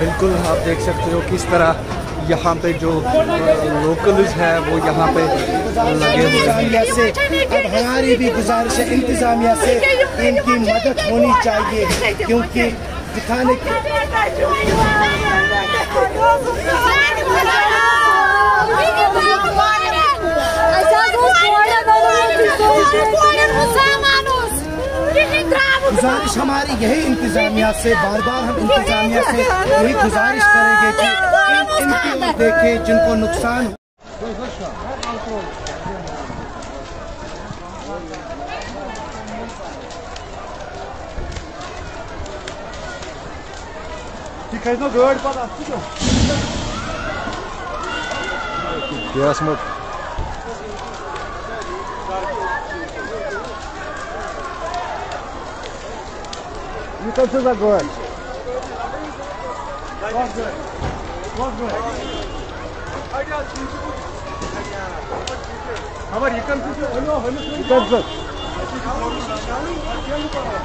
बिल्कुल आप देख सकते हो किस तरह यहाँ पे जो लोकल्स है, वो यहाँ पे लगे इंतजामिया से अब हमारी भी गुजारिश है, इंतजामिया से इनकी मदद होनी चाहिए, क्योंकि दिखाने की गुजारिश हमारी यही इंतजामिया से बार बार हम इंतजामिया से यही गुजारिश करेंगे कि इन, इनकी देखें जिनको नुकसान E todos agora. vamos good. Vamos ver. Vamos got Vamos ver. Vamos you Vamos ver. Vamos Oh Vamos ver. Vamos oh Vamos ver.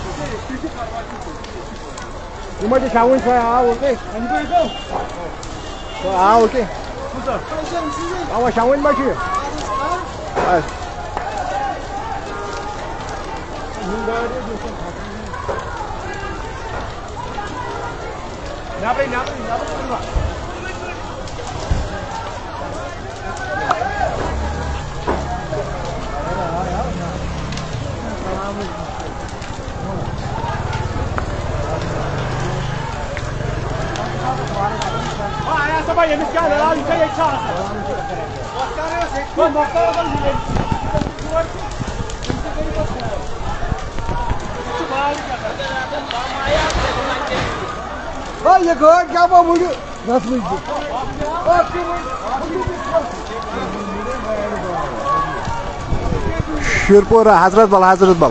Vamos ver. Vamos have Vamos ver. Vamos okay? Vamos ver. Vamos So Vamos ver. Vamos up? Vamos ver. Vamos win Vamos ver बस ना भाई ना भाई ना भाई Dabei, ihr müsst gerne, da habe ich keine Chance. Komm, mach da was hin. Lan yakın yapma bunu. Nasıl yiyecek? Bak Şurpora Hazret Bal Hazret Bal.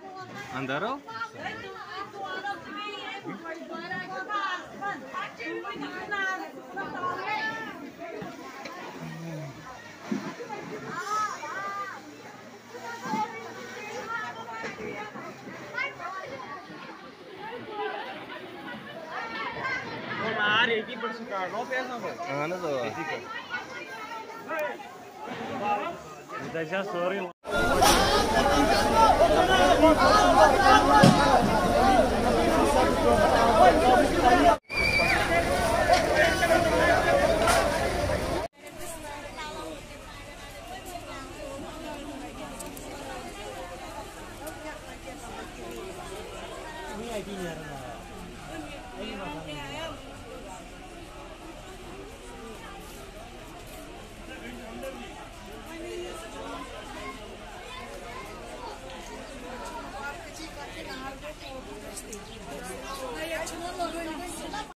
अंदर आओ। यार एक ही पर पैसा पर हाँ ना तो। Deja sorry. ini ID-nya. Ini